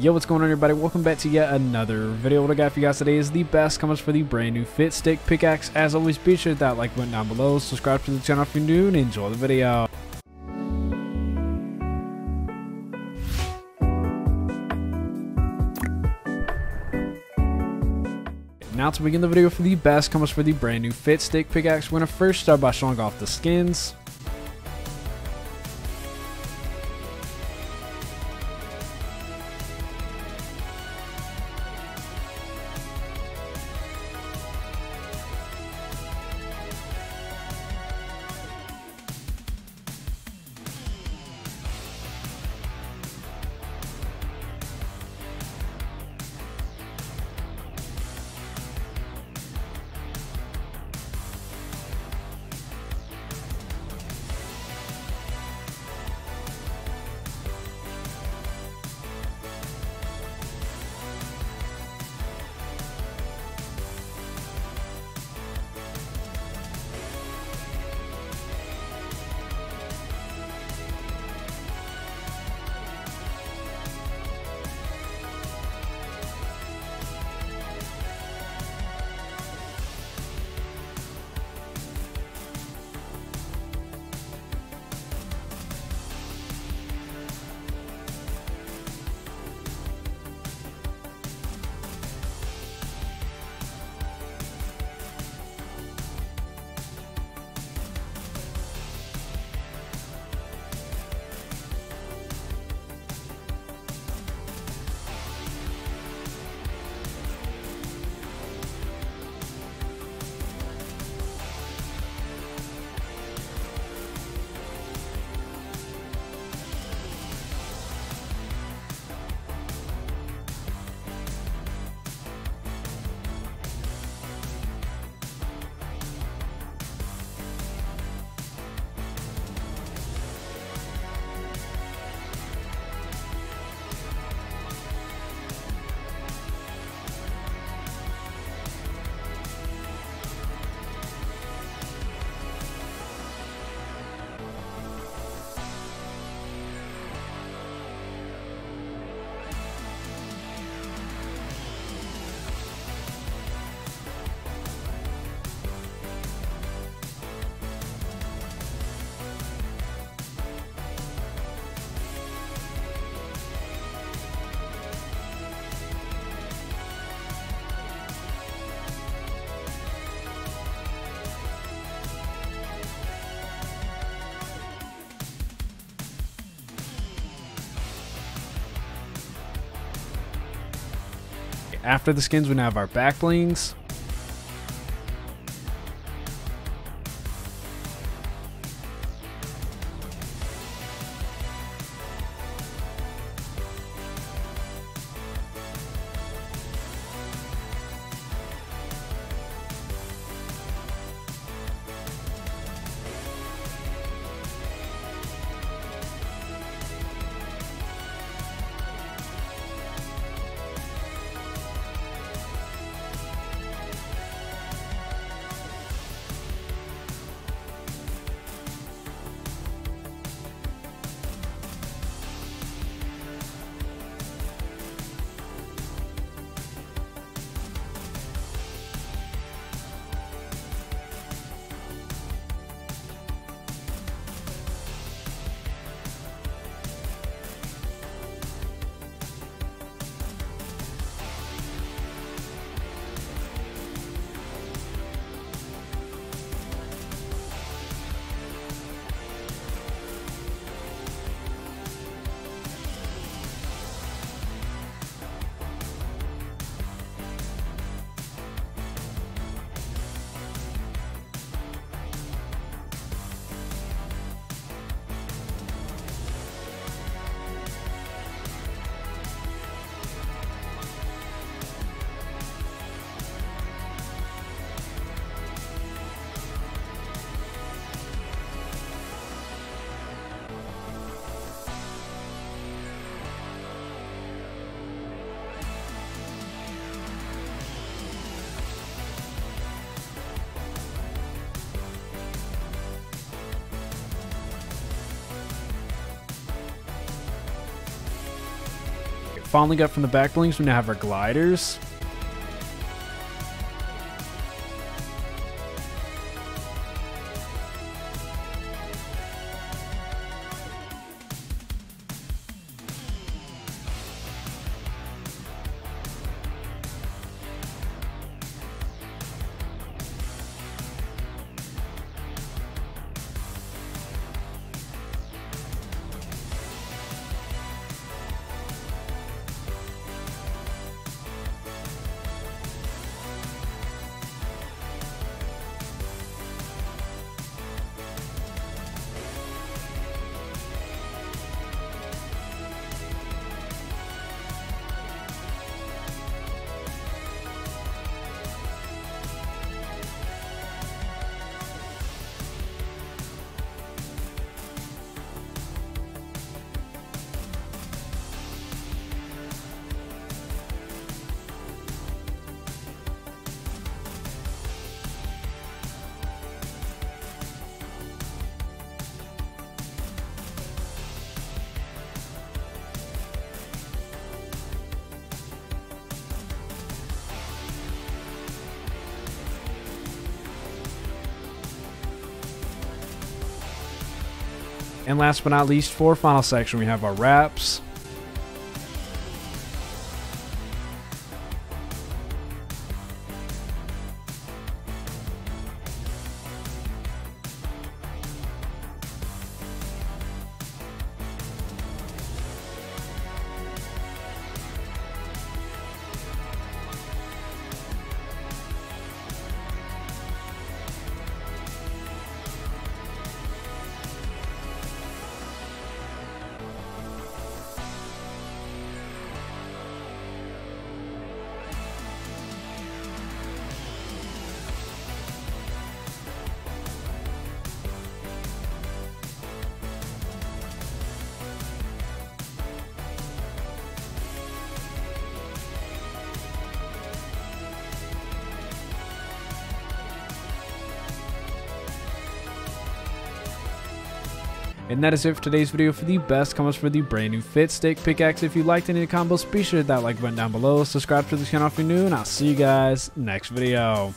Yo, what's going on everybody? Welcome back to yet another video. What I got for you guys today is the best combos for the brand new Fit Stick pickaxe. As always, be sure that like button down below, subscribe to the channel if you're new, and enjoy the video. Now to begin the video for the best combos for the brand new Fit Stick pickaxe, we're going to first start by showing off the skins. After the skins, we now have our back blings. Finally got from the back blings, we now have our gliders. And last but not least, for final section, we have our wraps. And that is it for today's video for the best combos for the brand new Fit Stick pickaxe. If you liked any of the combos, be sure to hit that like button down below. Subscribe to the channel if you're new, and I'll see you guys next video.